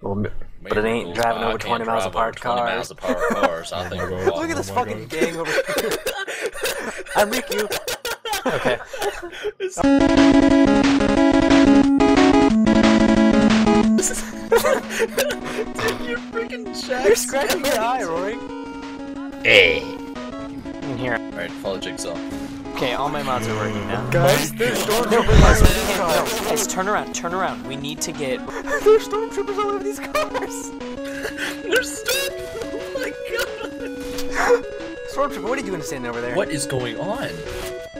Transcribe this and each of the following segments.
Well, but it ain't driving over 20 miles apart 20 cars. miles apart cars. I think we're Look at this fucking gang over here. I'm Riku. Okay. You're freaking Jack. You're scratching your eye, Rory. Eh. Hey. In here. Alright, follow Jigsaw. Okay, all my mods are working now. Guys, there's No, stormtroopers guys, all we over these cars. guys, turn around, turn around. We need to get. There's stormtroopers all over these cars. There's stuff! Oh my god! Stormtrooper, what are you doing standing over there? What is going on?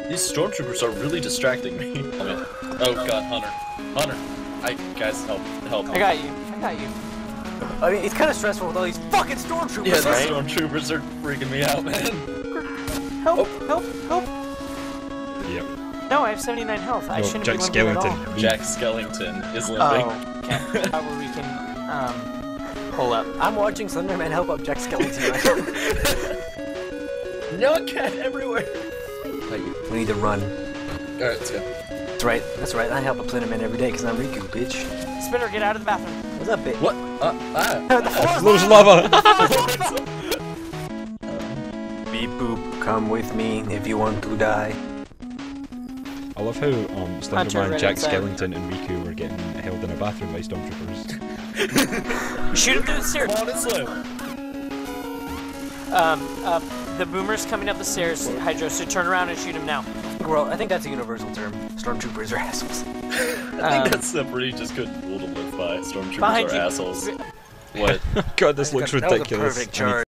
These stormtroopers are really distracting me. Oh god, Hunter. Hunter. I guys help help. I got you. I got you. I mean, it's kind of stressful with all these fucking stormtroopers. Yeah, the right? stormtroopers are freaking me out, man. Help! Oh. Help! Help! Yep. No, I have 79 health. I shouldn't Jack be limping at all. Skellington. Jack Skellington is limping. Oh, okay. How where we can um pull up. I'm watching Slenderman help up Jack Skellington right. No cat everywhere. we need to run. Alright, let's go. That's right. That's right. I help a Slenderman every day because I'm Riku, bitch. Spinner, get out of the bathroom. What's up, bitch? What? Uh, ah. There's lava! Beep boop. Come with me if you want to die. I love how um, Slenderman, Jack. Skellington, and Riku were getting held in a bathroom by stormtroopers. Shoot him through the stairs. Come on, it's. Um, uh, the boomer's coming up the stairs, Hydro, so turn around and shoot him now. Well, I think that's a universal term. Stormtroopers are assholes. I Um, think that's a pretty just good rule to live by. Stormtroopers are you. assholes. What? God, this That looks was a ridiculous. perfect I charge.